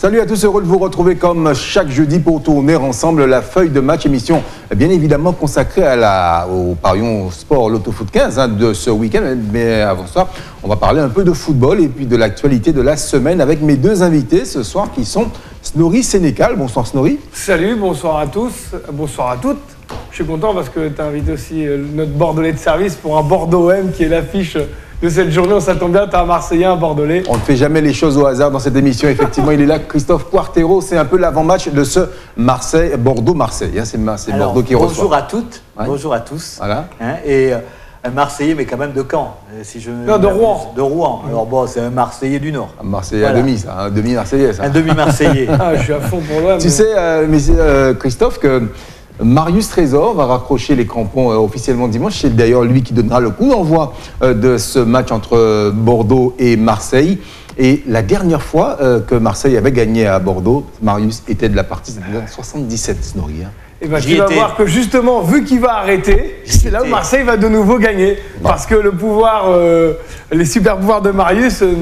Salut à tous, heureux de vous retrouver comme chaque jeudi pour tourner ensemble la feuille de match émission bien évidemment consacrée à la, au parion sport Lotto Foot 15 hein, de ce week-end. Mais avant ça, on va parler un peu de football et puis de l'actualité de la semaine avec mes deux invités ce soir qui sont Snorri Sénécal. Bonsoir Snorri. Salut, bonsoir à tous, bonsoir à toutes. Je suis content parce que tu as invité aussi euh, notre Bordelais de service pour un Bordeaux M qui est l'affiche de cette journée. On s'attend bien, tu as un Marseillais, un Bordelais. On ne fait jamais les choses au hasard dans cette émission. Effectivement, il est là, Christophe Quartero. C'est un peu l'avant-match de ce Marseille, Bordeaux-Marseille. Hein. c'est Bordeaux qui bonjour reçoit. Bonjour à toutes, bonjour à tous. Voilà. Hein, et euh, un Marseillais, mais quand même de Caen. euh, Si je Non, de Rouen. De Rouen. Alors bon, c'est un Marseillais du Nord. Un Marseillais à demi, ça. Un demi-Marseillais, ça. Un demi-Marseillais. Ah, je suis à fond pour l'OM. Tu sais, euh, mais, euh, Christophe, que Marius Trésor va raccrocher les crampons euh, officiellement dimanche. C'est d'ailleurs lui qui donnera le coup d'envoi euh, de ce match entre euh, Bordeaux et Marseille. Et la dernière fois euh, que Marseille avait gagné à Bordeaux, Marius était de la partie, c'était en 77, Snorri. hein. Et ben, tu vas voir que justement, vu qu'il va arrêter, c'est là où. Marseille va de nouveau gagner. Parce que le pouvoir, euh, les super pouvoirs de Marius. euh,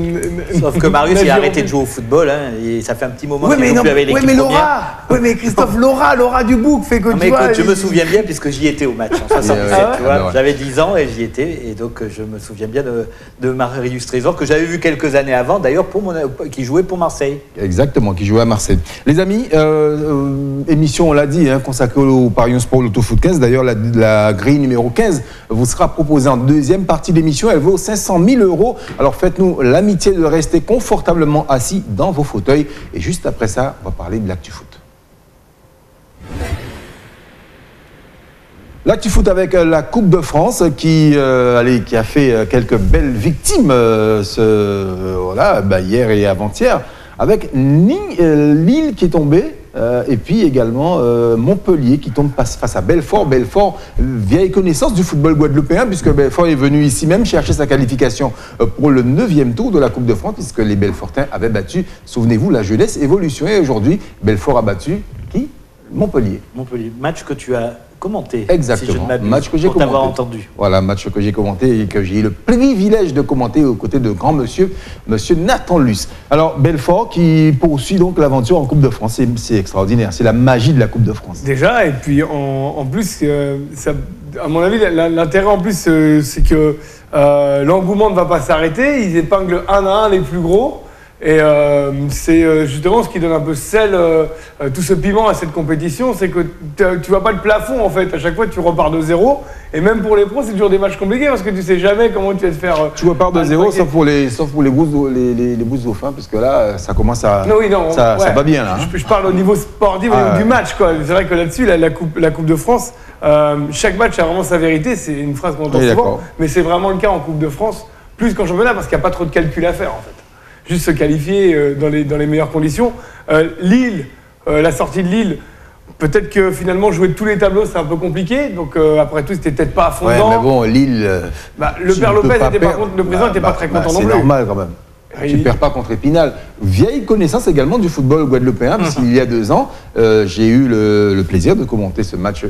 Sauf que Marius, il a arrêté de jouer au football. hein, et ça fait un petit moment Oui, qu'il plus avec oui, mais première. Laura, oui, mais Christophe, Laura, Laura du bouc fait que Non, tu mais vois. écoute, je me souviens bien puisque j'y étais au match en 77. Ah ouais tu vois. Ah ouais. J'avais 10 ans et j'y étais. Et donc, euh, je me souviens bien de, de Marius Trésor que j'avais vu quelques années avant, d'ailleurs, pour mon, qui jouait pour Marseille. Exactement, qui jouait à Marseille. Les amis, euh, euh, émission, on l'a dit, hein, consacrée au Parion Sport Lotto Foot 15. D'ailleurs, la, la grille numéro 15 vous sera proposée en deuxième partie d'émission. Elle vaut 500 000 Alors faites-nous l'amitié de rester confortablement assis dans vos fauteuils. Et juste après ça, on va parler de l'actu foot. L'actu foot avec euh, la Coupe de France qui, euh, a fait euh, quelques belles victimes bah, hier et avant-hier, avec Lille qui est tombé. Euh, et puis également euh, Montpellier qui tombe face, à Belfort. Belfort, vieille connaissance du football guadeloupéen, puisque Belfort est venu ici même chercher sa qualification euh, pour le neuvième tour de la Coupe de France, puisque les Belfortins avaient battu, souvenez-vous, la jeunesse évolution. Et aujourd'hui, Belfort a battu qui? Montpellier. Montpellier. Match que tu as commenté. Exactement. Si je ne m'abuse, Match que j'ai pour t'avoir commenté. entendu. Voilà, match que j'ai commenté et que j'ai eu le privilège de commenter aux côtés de grand monsieur, monsieur Nathan Luce. Alors, Belfort qui poursuit donc l'aventure en Coupe de France. C'est- extraordinaire. C'est la magie de la Coupe de France. Déjà, et puis en, en plus, euh, ça- à mon avis, l'intérêt en plus, euh, c'est que euh, l'engouement ne va pas s'arrêter. Ils épinglent un à un les plus gros. Et euh, c'est euh, justement ce qui donne un peu sel, euh, euh, tout ce piment à cette compétition, c'est que tu vois pas le plafond en fait. À chaque fois, tu repars de zéro. Et même pour les pros, c'est toujours des matchs compliqués parce que tu sais jamais comment tu vas te faire. euh, Tu repars de zéro, sauf pour les, sauf pour les bouses, les, les, les bouses dauphins, parce que là, ça commence à. Non, oui, non, ça, ça va bien, là. hein. Je, je parle au niveau sportif, au Ah, niveau du match. quoi. C'est vrai que là-dessus, la, la coupe, la Coupe de France, euh, chaque match a vraiment sa vérité. C'est une phrase qu'on entend Oui, souvent, mais c'est vraiment le cas en Coupe de France, plus qu'en championnat, parce qu'il n'y a pas trop de calcul à faire, en fait. Juste se qualifier euh, dans, les, dans les meilleures conditions. Euh, Lille, euh, la sortie de Lille, peut-être que finalement, jouer tous les tableaux, c'est un peu compliqué. Donc, euh, après tout, c'était peut-être pas à fond Ouais, mais bon, Lille. Bah, le père Lopez était perdre. contre- le président n'était pas très content non C'est plus. normal quand même. Tu Il- ne perds pas contre Épinal. Vieille connaissance également du football guadeloupéen, puisqu'il y a deux ans, euh, j'ai eu le, le plaisir de commenter ce match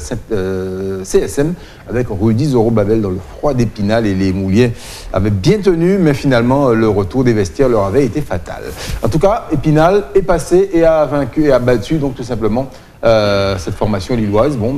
Épinal-CSM avec Rudy Zorobabel dans le froid d'Épinal et les Mouliers avaient bien tenu, mais finalement, euh, le retour des vestiaires leur avait été fatal. En tout cas, Épinal est passé et a vaincu et a battu donc tout simplement euh, cette formation lilloise. Bon,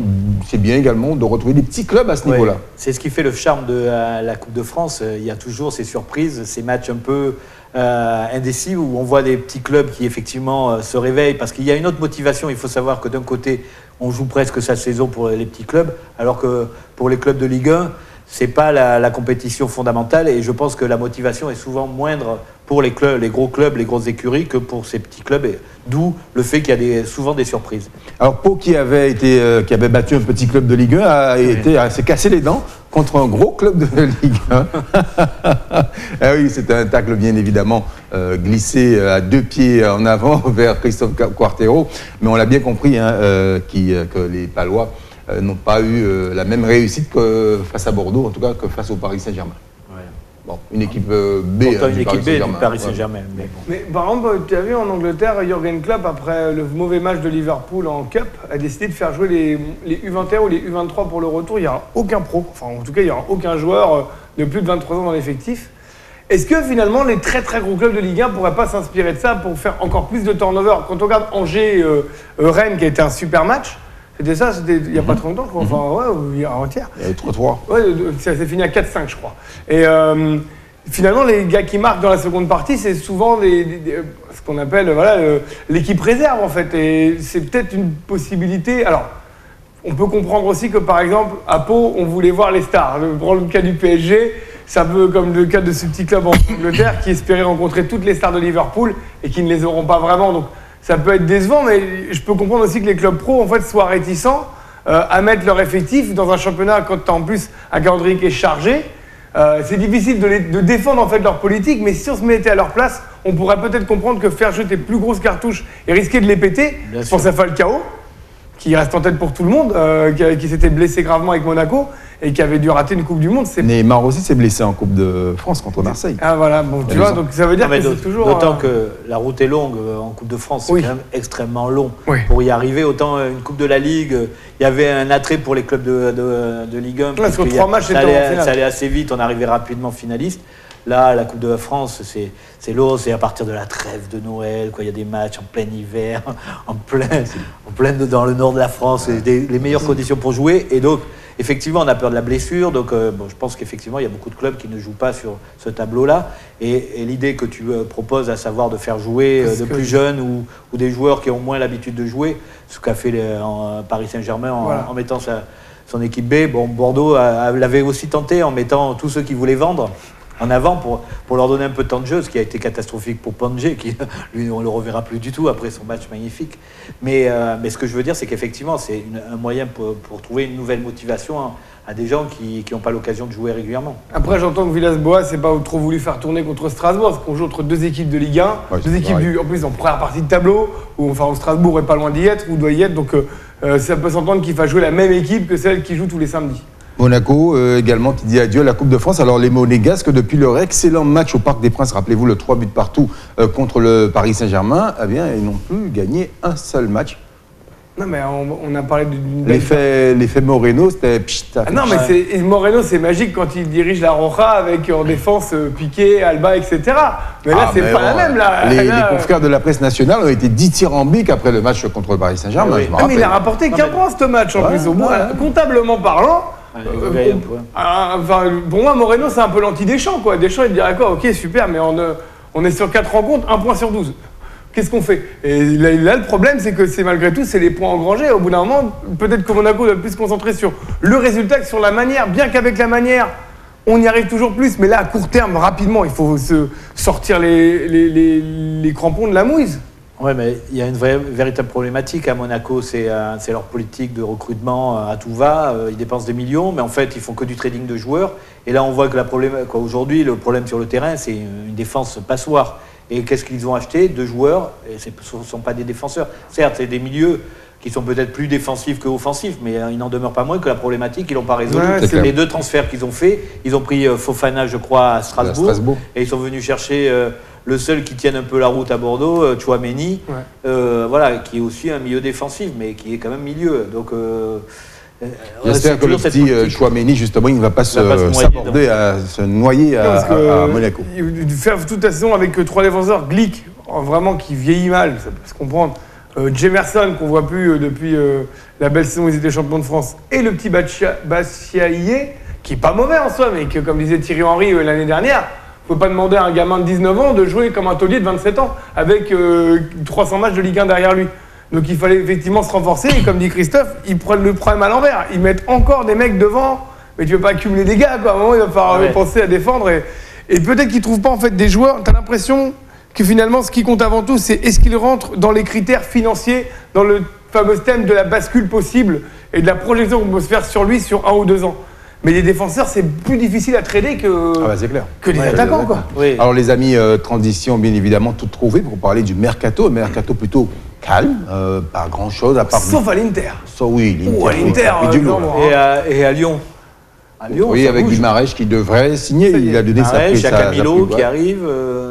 c'est bien également de retrouver des petits clubs à ce Ouais. niveau-là. C'est ce qui fait le charme de euh, la Coupe de France. Euh, Il y a toujours ces surprises, ces matchs un peu euh, indécis où on voit des petits clubs qui effectivement se réveillent parce qu'il y a une autre motivation. Il faut savoir que d'un côté, on joue presque sa saison pour les petits clubs, alors que pour les clubs de Ligue 1, c'est pas la, la compétition fondamentale et je pense que la motivation est souvent moindre pour les clubs, les gros clubs, les grosses écuries que pour ces petits clubs. D'où le fait qu'il y a des, souvent des surprises. Alors Pau qui avait été, euh, qui avait battu un petit club de Ligue 1 a été, a- s'est cassé les dents contre un gros club de Ligue 1. ah oui, c'était un tacle bien évidemment euh, glissé euh, à deux pieds en avant vers Christophe Quartero, mais on l'a bien compris hein, euh, qui, que les Palois n'ont pas eu euh, la même réussite que face à Bordeaux, en tout cas que face au Paris Saint-Germain. Bon, une équipe euh, B. Pourtant, hein, une du équipe B du Saint-Germain. Paris Ouais. Saint-Germain. mais bon. Mais par exemple, tu as vu en Angleterre, Jürgen Klopp, après le mauvais match de Liverpool en Cup, a décidé de faire jouer les, les U21 ou les U23 pour le retour. Il n'y aura aucun pro, enfin en tout cas, il n'y aura aucun joueur euh, de plus de 23 ans dans l'effectif. Est-ce que finalement les très très gros clubs de Ligue 1 pourraient pas s'inspirer de ça pour faire encore plus de turnover? Quand on regarde Angers, euh, euh, Rennes qui a été un super match, c'était ça, c'était il n'y a pas trop longtemps, quoi. enfin ouais, il y a avant-hier. Il y avait 3-3. Ouais, euh, ça s'est fini à 4-5, je crois. Et euh, finalement, les gars qui marquent dans la seconde partie, c'est souvent des- ce qu'on appelle voilà, euh, l'équipe réserve, en fait. Et c'est peut-être une possibilité. Alors, on peut comprendre aussi que, par exemple, à Pau, on voulait voir les stars. Le, prends le cas du PSG, c'est un peu comme le cas de ce petit club en Angleterre qui espérait rencontrer toutes les stars de Liverpool et qui ne les auront pas vraiment. Donc, ça peut être décevant, mais je peux comprendre aussi que les clubs pro, en fait, soient réticents euh, à mettre leur effectif dans un championnat quand tu as en plus un calendrier qui est chargé. Euh, c'est difficile de, les- de défendre en fait leur politique, mais si on se mettait à leur place, on pourrait peut-être comprendre que faire jeter plus grosses cartouches et risquer de les péter. Bien Je sûr. pense à Falcao, qui reste en tête pour tout le monde, euh, qui s'était blessé gravement avec Monaco et qui avait dû rater une Coupe du Monde. C'est Neymar aussi s'est blessé en Coupe de France contre Marseille. ah voilà, bon, tu vois, donc ça veut dire Non, que c'est toujours. D'autant euh, que la route est longue euh, en Coupe de France, c'est Oui. quand même extrêmement long Oui. pour y arriver. Autant euh, une Coupe de la Ligue, il y avait un attrait pour les clubs de, de, de Ligue 1. Parce que trois a- matchs, ça allait, ça allait assez vite, on arrivait rapidement finaliste. Là, la Coupe de France, c'est c'est lourd, c'est à partir de la trêve de Noël, quoi. Il y a des matchs en plein hiver, en plein, en plein dans le nord de la France, et des- les meilleures conditions pour jouer. Et donc, effectivement, on a peur de la blessure. Donc, euh, bon, je pense qu'effectivement, il y a beaucoup de clubs qui ne jouent pas sur ce tableau-là. Et, et l'idée que tu euh, proposes, à savoir de faire jouer euh, de plus jeunes ou, ou des joueurs qui ont moins l'habitude de jouer, ce qu'a fait les- en, Paris Saint-Germain en, Voilà. en mettant sa- son équipe B. Bon, Bordeaux l'avait aussi tenté en mettant tous ceux qui voulaient vendre en avant pour, pour leur donner un peu de temps de jeu, ce qui a été catastrophique pour Pangé, qui lui on le reverra plus du tout après son match magnifique. Mais, euh, mais ce que je veux dire, c'est qu'effectivement, c'est un moyen pour, pour trouver une nouvelle motivation à, à des gens qui n'ont pas l'occasion de jouer régulièrement. Après, j'entends que Villas-Boas c'est pas trop voulu faire tourner contre Strasbourg, parce qu'on joue entre deux équipes de Ligue 1, Ouais, c'est deux équipes pareil. du, en plus en première partie de tableau, où enfin où Strasbourg est pas loin d'y être, ou doit y être, donc euh, euh, ça peut s'entendre qu'il fasse jouer la même équipe que celle qui joue tous les samedis. Monaco euh, également qui dit adieu à la Coupe de France. Alors les Monégasques, depuis leur excellent match au Parc des Princes, rappelez-vous le 3 buts partout euh, contre le Paris Saint-Germain, eh bien ils n'ont plus gagné un seul match. Non, mais on, on a parlé d'une L'effet l'effet Moreno, c'était Ah fait non, mais pchit. c'est et Moreno, c'est magique quand il dirige la Roja avec en défense euh, Piqué, Alba, etc. Mais là, Ah, c'est pas bon, la même. Là, Les, Là, les confrères de la presse nationale ont été dithyrambiques après le match contre le Paris Saint-Germain. Oui. je me Ah, mais il a rapporté qu'un mais- point ce match en Ouais, plus. Au ouais. euh, comptablement parlant, Euh, on- ah, enfin, pour moi, Moreno, c'est un peu l'anti-Deschamps. Quoi. Deschamps, il dirait quoi Ok, super, mais on, euh, on est sur 4 rencontres, 1 point sur 12. Qu'est-ce qu'on fait? Et là, là, le problème, c'est que c'est malgré tout, c'est les points engrangés. Au bout d'un moment, peut-être que Monaco doit plus se concentrer sur le résultat que sur la manière. Bien qu'avec la manière, on y arrive toujours plus. Mais là, à court terme, rapidement, il faut se sortir les, les, les- les crampons de la mouise. Ouais, mais il y a une vraie, véritable problématique à Monaco, c'est euh, c'est leur politique de recrutement euh, à tout va. Euh, ils dépensent des millions, mais en fait, ils font que du trading de joueurs. Et là, on voit que la problème, quoi, aujourd'hui, le problème sur le terrain, c'est une défense passoire. Et qu'est-ce qu'ils ont acheté? Deux joueurs, et ce ne sont pas des défenseurs. Certes, c'est des milieux qui sont peut-être plus défensifs que offensifs, mais euh, il n'en demeure pas moins que la problématique, ils l'ont pas résolue. Ouais, les deux transferts qu'ils ont fait, ils ont pris Fofana, je crois, à Strasbourg. Strasbourg. Et ils sont venus chercher euh, le seul qui tienne un peu la route à Bordeaux, euh, Chouameni, Ouais. euh, voilà, qui est aussi un milieu défensif, mais qui est quand même milieu. Donc, euh, euh, J'espère que le petit euh. Chouameni, justement, il ne va pas s'aborder à se noyer à, à- à Monaco. euh, Faire toute la saison avec euh, trois défenseurs, Glick, euh, vraiment qui vieillit mal, ça peut se comprendre. Euh, Jemerson, qu'on voit plus euh, depuis euh, la belle saison où ils étaient champions de France. Et le petit Bastiaïe, qui est pas mauvais en soi, mais que, comme disait Thierry Henry euh, l'année dernière, vous pouvez pas demander à un gamin de 19 ans de jouer comme un taulier de 27 ans, avec euh, 300 matchs de Ligue 1 derrière lui. Donc il fallait effectivement se renforcer, et comme dit Christophe, ils prennent le problème à l'envers. Ils mettent encore des mecs devant, mais tu veux pas accumuler des gars, quoi. À un moment, il va falloir Ouais. penser à défendre. Et, et peut-être qu'ils trouvent pas en fait des joueurs. T'as l'impression que finalement, ce qui compte avant tout, c'est est-ce qu'ils rentrent dans les critères financiers, dans le fameux thème de la bascule possible et de la projection qu'on peut se faire sur lui sur un ou deux ans. Mais les défenseurs, c'est plus difficile à trader que, Ah bah c'est clair. que les Ouais, attaquants, quoi. Oui. Alors les amis, euh, transition bien évidemment toute trouvée pour parler du mercato. Un mercato plutôt calme, euh, pas grand chose à part. Sauf à l'Inter. Ça, oui, l'Inter. Oh, l'Inter, ça fait du euh, lourd. non, Et, à, et à Lyon. À Lyon, Oui, avec. Guimarães qui devrait signer. Y. Il a donné sa Marais, prise. Jacques Camilo qui arrive. euh,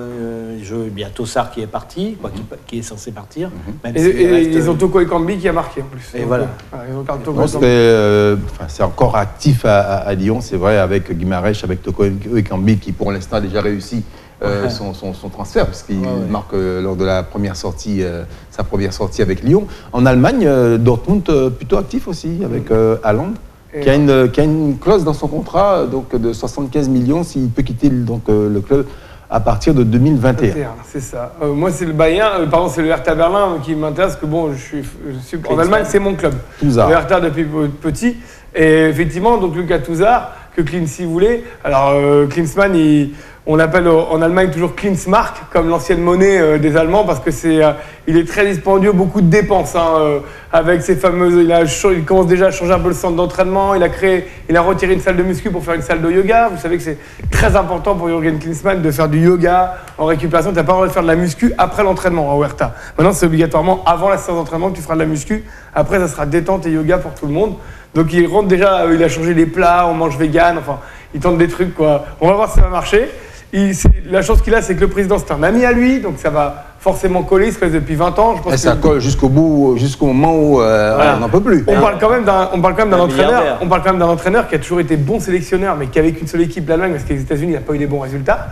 jeu. Il y a Tossard qui est parti, quoi, qui, qui est censé partir. même Et, et reste, ils ont euh, Toko Ekambi qui a marqué en plus. Et voilà. ils ont gardé Toko Non, Ekambi. c'était, euh, enfin, c'est encore actif à, à- à Lyon, c'est vrai, avec Guimarães, avec Toko Ekambi, qui pour l'instant a déjà réussi euh, Ouais. son, son- son transfert, puisqu'il Ouais, ouais. marque euh, lors de la première sortie, euh, sa première sortie avec Lyon. En Allemagne, euh, Dortmund euh, plutôt actif aussi, avec euh, Haaland, qui a, une, qui a une clause dans son contrat donc, de 75 millions s'il peut quitter donc, euh, le club à partir de 2021. 21, C'est ça. Euh, moi, c'est le Bayern, euh, pardon, c'est le Hertha Berlin qui m'intéresse, que bon, je suis, je suis- en. Allemagne, c'est mon club. Touzard. Le Hertha depuis pe- petit. Et effectivement, donc Lucas Touzard, que Klinsmann voulait. Alors, euh, Klinsmann, il- on l'appelle en Allemagne toujours Klinsmark, comme l'ancienne monnaie euh, des Allemands, parce que c'est, euh, il est très dispendieux, beaucoup de dépenses, hein, euh, avec ses fameuses. Il, a, il commence déjà à changer un peu le centre d'entraînement. Il a créé, il a retiré une salle de muscu pour faire une salle de yoga. Vous savez que c'est très important pour Jürgen Klinsmann de faire du yoga en récupération. Tu pas le droit de faire de la muscu après l'entraînement en Huerta. Maintenant, c'est obligatoirement avant la séance d'entraînement que tu feras de la muscu. Après, ça sera détente et yoga pour tout le monde. Donc, il rentre déjà, il a changé les plats, on mange vegan. Enfin, il tente des trucs, quoi. On va voir si ça va marcher. Il- la chance qu'il a, c'est que le président, c'est un ami à lui. Donc, ça va forcément coller. Il se fait depuis 20 ans. Je pense Et ça que- colle jusqu'au bout, jusqu'au moment où euh, Voilà. on n'en peut plus. on parle quand même d'un, on parle quand même d'un Un entraîneur. On parle quand même d'un entraîneur qui a toujours été bon sélectionneur, mais qui avec une seule équipe, l'Allemagne, parce que les États-Unis, il n'a pas eu des bons résultats.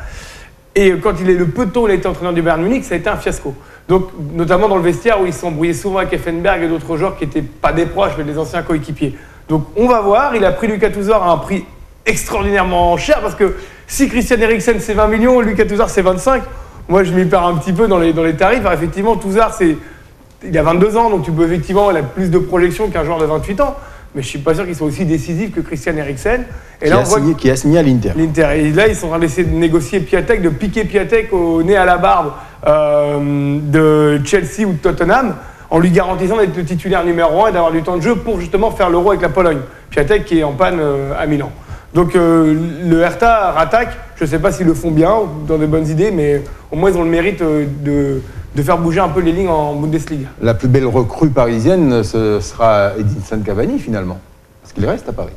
Et euh, quand il est le peu de temps où il a été entraîneur du Bayern Munich, ça a été un fiasco. Donc, notamment dans le vestiaire où ils s'embrouillaient souvent avec Effenberg et d'autres joueurs qui n'étaient pas des proches, mais des anciens coéquipiers. Donc, on va voir. Il a pris Lucas Touzard à un prix extraordinairement cher parce que si Christian Eriksen c'est 20 millions, Lucas Touzard c'est 25. Moi, je m'y perds un petit peu dans les, dans les tarifs. Alors, effectivement, Touzard, c'est il a 22 ans, donc tu peux effectivement, il a plus de projection qu'un joueur de 28 ans. Mais je suis pas sûr qu'il soit aussi décisif que Christian Eriksen. Et Qui, là, a voit signé, qui a signé à l'Inter. l'Inter. Et là, ils sont en train d'essayer de négocier Piatek, de piquer Piatek au nez à la barbe euh, de Chelsea ou de Tottenham, en lui garantissant d'être le titulaire numéro 1 et d'avoir du temps de jeu pour justement faire l'euro avec la Pologne. Piatek qui est en panne euh, à Milan. Donc euh, le Hertha rattaque. Je ne sais pas s'ils le font bien ou dans de bonnes idées, mais au moins ils ont le mérite euh, de, de faire bouger un peu les lignes en Bundesliga. La plus belle recrue parisienne, ce sera Edinson Cavani finalement, parce qu'il reste à Paris.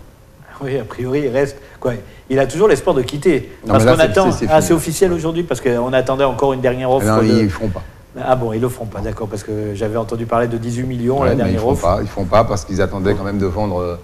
Oui, a priori, il reste. Quoi, il a toujours l'espoir de quitter. Non, parce qu'on c'est- attend. c'est- Ah, officiel aujourd'hui parce qu'on attendait encore une dernière offre. non, de- ils ne feront pas. Ah bon, ils le feront pas, d'accord, parce que j'avais entendu parler de 18 millions Ouais, la mais ils dernière font offre. pas. Ils font pas parce qu'ils attendaient quand même de vendre euh, euh,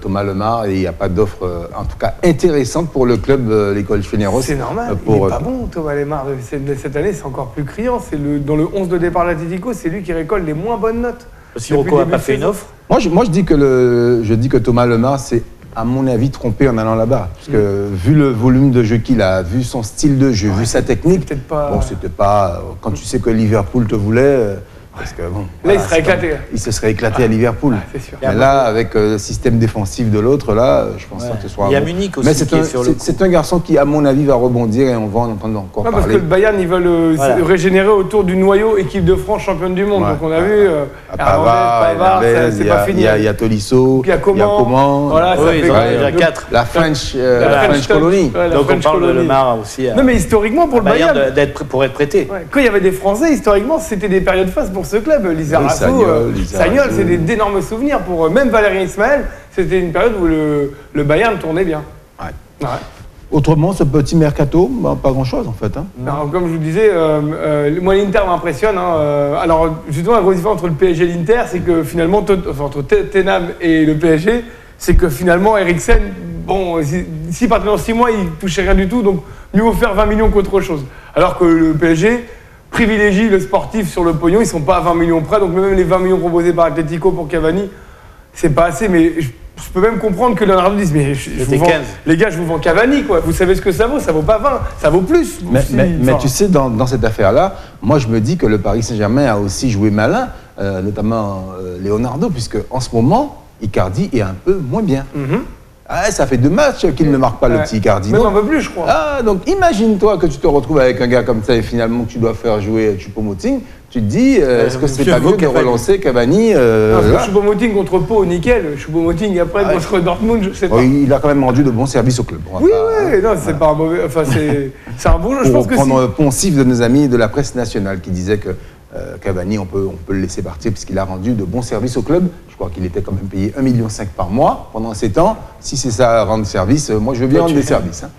Thomas Lemar et il n'y a pas d'offre, euh, en tout cas intéressante pour le club, euh, l'école Fénéros. C'est normal, euh, il pour, est pas euh, bon Thomas Lemar. Cette, cette année, c'est encore plus criant. C'est le, dans le 11 de départ de l'Atletico, c'est lui qui récolte les moins bonnes notes. Si Depuis Rocco le n'a pas fait une offre, Moi, je, moi je, dis que le, je dis que Thomas Lemar, c'est à mon avis trompé en allant là-bas. Parce que Mm. vu le volume de jeu qu'il a, vu son style de jeu, vu sa technique, Peut-être pas. bon, c'était pas. euh, Quand tu sais que Liverpool te voulait. Parce que bon. Là, il voilà, serait c'est comme- éclaté. Il se serait éclaté à Liverpool. Ah, c'est sûr. Mais là, avec euh, le système défensif de l'autre, là, je pense Ouais. que ce soit. Il y a. Munich aussi Mais c'est un, garçon qui, à mon avis, va rebondir et on va en entendre encore Non, parce que parler. le Bayern, ils veulent euh, Voilà. régénérer autour du noyau équipe de France championne du monde. Ouais. Donc on a Ouais. vu euh, À Pavard, c'est il y a- pas fini. il y a- il y a Tolisso, il y a Coman. Voilà, ça oui, fait ils en quand ont même déjà deux- 4. La French, euh. Colony. Ouais, Donc on parle de. Lemar aussi. à- Non, mais historiquement, pour le Bayern d'être pour être prêté. Ouais, Quand il y avait des Français, historiquement, c'était des périodes fastes pour ce club. Lizarazu, Sagnol, euh. Sagnol, c'est des- d'énormes souvenirs pour eux. Même Valérien Ismaël, c'était une période où le, le Bayern tournait bien. Ouais. Ouais. Autrement, ce petit mercato, bah, pas grand-chose en fait. hein. Alors, comme je vous disais, euh, euh, moi l'Inter m'impressionne. hein, euh, alors justement, la grosse différence entre le PSG et l'Inter, c'est que finalement, enfin, entre Tottenham et le PSG, c'est que finalement, Eriksen, bon, si- s'il partait dans 6 mois, il touchait rien du tout, donc mieux vaut faire 20 millions qu'autre chose. Alors que le PSG privilégie le sportif sur le pognon, ils sont pas à 20 millions près, donc même les 20 millions proposés par Atletico pour Cavani, c'est pas assez, mais je, je peux même comprendre que Leonardo dise, mais je, je C'était vous vends- 15. les gars, je vous vends Cavani, quoi. Vous savez ce que ça vaut? Ça vaut pas 20, ça vaut plus. Mais, Si- mais- mais enfin, tu sais, dans, dans cette affaire-là, moi je me dis que le Paris Saint-Germain a aussi joué malin, euh, notamment euh, Leonardo, puisque en ce moment, Icardi est un peu moins bien. mhm. Ah, ça fait deux matchs qu'il ne marque pas le petit. Même Donc- un peu plus, je crois. Ah, donc imagine-toi que tu te retrouves avec un gars comme ça et finalement que tu dois faire jouer Choupo-Moting. Tu te dis, euh, est-ce que c'est je pas mieux de Cavani. relancer Cavani euh, Choupo-Moting contre Pau, nickel. Choupo-Moting après Ah, contre Dortmund, je sais pas. Il a quand même rendu de bons services au club. On Oui, oui, non, c'est pas un mauvais. Enfin, c'est c'est un bon jeu. Je pense que si. un poncif de nos amis de la presse nationale qui disait que euh, Cavani, on peut, on peut le laisser partir puisqu'il a rendu de bons services au club. Crois qu'il était quand même payé 1,5 million par mois pendant 7 ans. Si c'est ça, rendre service, euh, moi je veux bien rendre des services. hein.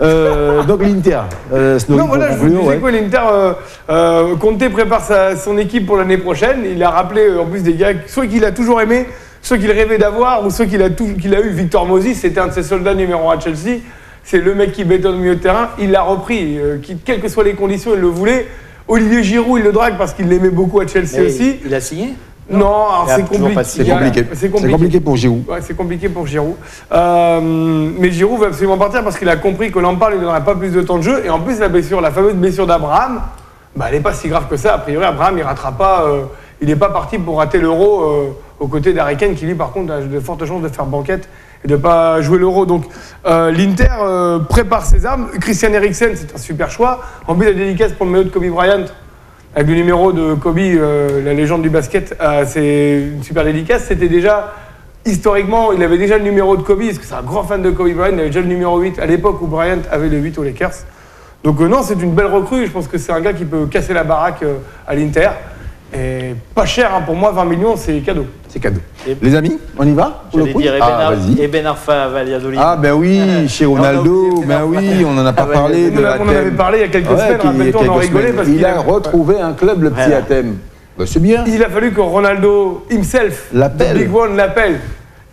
Euh, donc l'Inter. Euh, Non, voilà, je vous disais ouais. quoi, l'Inter, euh, euh, Conte prépare sa- son équipe pour l'année prochaine. Il a rappelé en plus des gars, soit qu'il a toujours aimé, soit qu'il rêvait d'avoir, ou soit qu'il a, tout- qu'il a eu. Victor Moses, c'était un de ses soldats numéro 1 à Chelsea. C'est le mec qui bétonne au milieu de terrain. Il l'a repris. euh, qui- quelles que soient les conditions, il le voulait. Olivier Giroud, il le drague parce qu'il l'aimait beaucoup à Chelsea Mais aussi. Il a signé? Non, c'est compliqué. C'est compliqué. Pour Giroud. Ouais, c'est compliqué pour Giroud. Euh, mais Giroud va absolument partir parce qu'il a compris que Lampard ne lui donnerait pas plus de temps de jeu. Et en plus, la blessure, la fameuse blessure d'Abraham, bah, elle n'est pas si grave que ça. A priori, Abraham, il ratera pas. euh, il n'est pas parti pour rater l'euro euh, aux côtés d'Harry Kane, qui lui, par contre, a de fortes chances de faire banquette et de ne pas jouer l'euro. Donc, l'Inter prépare ses armes. Christian Eriksen, c'est un super choix. En plus, la dédicace pour le maillot de Kobe Bryant. Avec le numéro de Kobe, euh, la légende du basket, euh, c'est une super dédicace. C'était déjà, historiquement, il avait déjà le numéro de Kobe, parce que c'est un grand fan de Kobe Bryant, il avait déjà le numéro 8 à l'époque où Bryant avait le 8 aux Lakers. Donc euh, non, c'est une belle recrue, je pense que c'est un gars qui peut casser la baraque euh, à l'Inter. Et pas cher, hein, pour moi, 20 millions, c'est cadeau. C'est cadeau. Et- Les amis, on y va pour le J'allais quiz dire Eben, Ah, Ar- vas-y. Eben Arfa à Valladolid. Ah ben oui, chez on a Ronaldo, oublié ben oui, on n'en a pas Ah ouais, parlé On de en a- on en Athènes. avait parlé il y a quelques Ouais, semaines, qu'il y a rappelle-toi, on en quelques rigolait semaines. parce Il qu'il a retrouvé un club, le petit Voilà. Athènes. Ben, c'est bien. Il a fallu que Ronaldo himself, L'appelle. the Big One, l'appelle.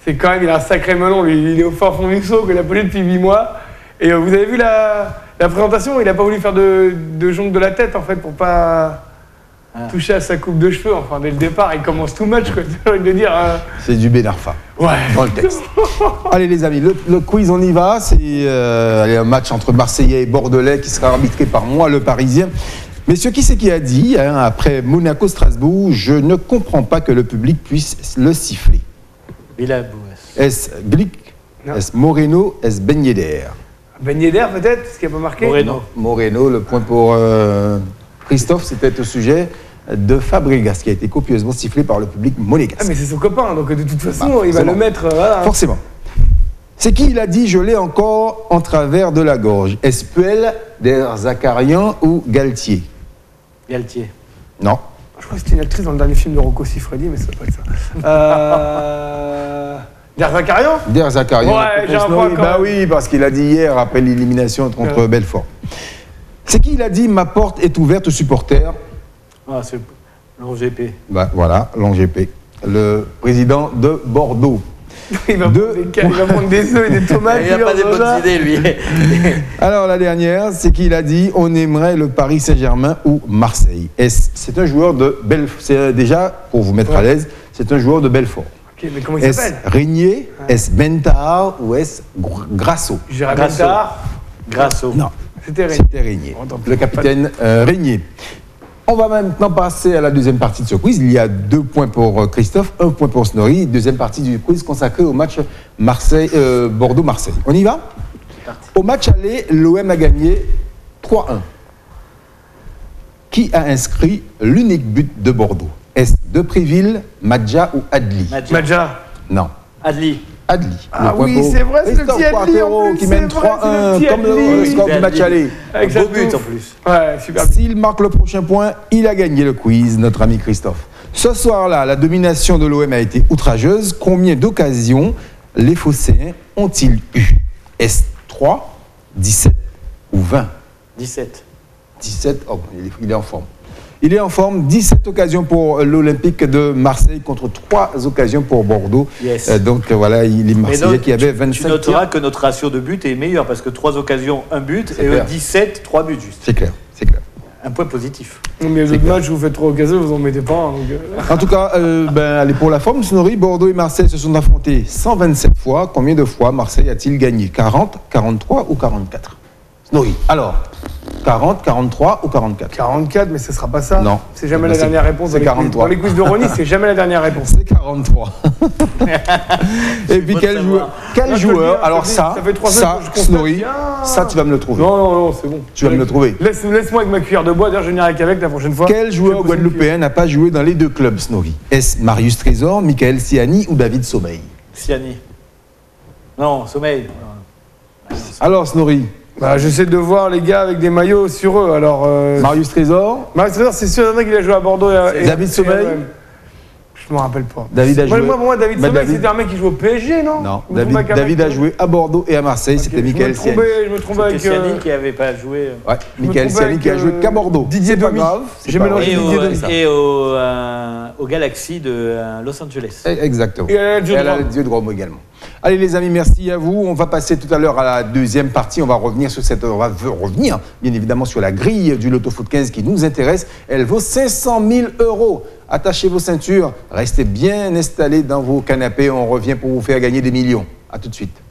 C'est quand même, il a un sacré melon, lui. Il est au fort fond du saut, qu'il a posé depuis 8 mois. Et euh, vous avez vu la, la présentation? Il n'a pas voulu faire de, de jongle de la tête, en fait, pour pas Ah. toucher à sa coupe de cheveux. Enfin, dès le départ, il commence tout match, quoi. De dire. euh, C'est du Benarfa ouais. dans le texte. Allez les amis, le, le quiz on y va. C'est euh, un match entre Marseillais et Bordelais qui sera arbitré par moi, le Parisien. Messieurs, qui c'est qui a dit, hein, après Monaco-Strasbourg, je ne comprends pas que le public puisse le siffler? Est-ce Glick. Est-ce Moreno? Est-ce Ben Yedder? Ben Yedder, peut-être, ce qui n'a pas marqué? Moreno. Moreno, le point pour euh, Christophe, c'était au sujet de Fabregas, qui a été copieusement sifflé par le public Ah, monégasque. mais c'est son copain, donc de toute façon, Bah, il va le mettre. voilà. Forcément. C'est qui il a dit je l'ai encore en travers de la gorge Est-ce Puel, Der Zakarian ou Galtier? Galtier. Non. Je crois que c'était une actrice dans le dernier film de Rocco Siffredi, mais ça doit pas être ça. Euh. Derzakarian Der Zakarian. Ouais, j'ai un point quand Bah même. oui, parce qu'il a dit hier après l'élimination contre Ouais. Belfort. C'est qui il a dit ma porte est ouverte aux supporters? Ah, c'est l'OGP. Bah, Voilà, l'ONGP. Le président de Bordeaux. il, va Deux. prendre des, ca- il va prendre des œufs et des tomates. Il n'a pas des bonnes idées, lui. Alors la dernière, c'est qu'il a dit on aimerait le Paris Saint-Germain ou Marseille. Est-ce- C'est un joueur de Belfort. C'est euh, déjà pour vous mettre à l'aise, c'est un joueur de Belfort. Ok, mais comment il Est-ce s'appelle? Régnier, est-ce Bentard ou est-ce Gr- Grasso? Grasso. Bentard? Grasso. Non, C'était Régnier. c'était Régnier. Le capitaine euh, Régnier. On va maintenant passer à la deuxième partie de ce quiz. Il y a deux points pour euh, Christophe, un point pour Snorri. Deuxième partie du quiz consacrée au match Marseille, euh, Bordeaux-Marseille. On y va? Au match aller, l'OM a gagné 3-1. Qui a inscrit l'unique but de Bordeaux? Est-ce Depréville, Madja ou Adli? Madja. Non, Adli. Adli. Ah oui, c'est vrai, c'est le Christophe petit Adli, en Poirot plus, qui mène vrai, c'est le 3-1 petit comme le score du match aller. Avec Un beau but en plus. Ouais, super. S'il marque le prochain point, il a gagné le quiz, notre ami Christophe. Ce soir-là, la domination de l'OM a été outrageuse. Combien d'occasions les Phocéens ont-ils eu Est-ce 3, 17 ou 20 17. 17, oh, il est, il est en forme. Il est en forme, 17 occasions pour l'Olympique de Marseille contre 3 occasions pour Bordeaux. Yes. Euh, donc euh, voilà, il est Marseillais donc, qui avait tu- 25 Tu noteras tirs. que notre ratio de but est meilleur parce que 3 occasions, 1 but, C'est et eux, clair. 17, 3 buts juste. C'est clair, c'est clair. Un point positif. Mais les C'est autres clair. matchs, vous faites trop occasions, vous en mettez pas. hein, donc, euh, En tout cas, euh, ben, allez, pour la forme, Snorri, Bordeaux et Marseille se sont affrontés 127 fois. Combien de fois Marseille a-t-il gagné? 40, 43 ou 44 Snorri, alors, 40, 43 ou 44 44, mais ce sera pas ça. Non. C'est jamais Ben, la dernière réponse. c'est dans les quiz- 43. Dans les quiz de Ronny, c'est jamais la dernière réponse. C'est 43. et puis quel joueur, quel joueur dis, alors ça ça, Snorri, ça tu vas me le trouver. Non, non, non, c'est bon. Tu vas me le trouver. Laisse- Laisse-moi avec ma cuillère de bois, d'ailleurs, je n'irai qu'avec la prochaine fois. Quel joueur guadeloupéen n'a pas joué dans les deux clubs, Snorri Est-ce Marius Trésor, Michael Siani ou David Sommeil? Siani. Non, sommeil. Alors Snorri, Bah, j'essaie de voir les gars avec des maillots sur eux. Alors, euh... Marius Trésor, Marius Trésor, c'est sûr il y en a joué à Bordeaux. Et à- et- David et Sommeil. Je me rappelle pas. David a Moi, joué. moi, moi, David Bah, David- c'était un mec qui jouait au PSG, non Non, David, a euh, joué à Bordeaux et à Marseille. ok, C'était je me Michael Siani. Je me trompais avec. C'était Siani euh, qui n'avait pas joué. Ouais, je me Michael Siani qui a joué euh, qu'à Bordeaux. Didier Domi. J'ai mélangé Didier au, Denis. et au, euh, au Galaxy de euh, Los Angeles. Eh, Exactement. Et à la Dieu de Dieu de Rome également. Allez les amis, merci à vous. On va passer tout à l'heure à la deuxième partie. On va revenir sur cette, on va revenir bien évidemment sur la grille du Loto Foot 15 qui nous intéresse. Elle vaut 500 000 euros. Attachez vos ceintures, restez bien installés dans vos canapés. On revient pour vous faire gagner des millions. À tout de suite.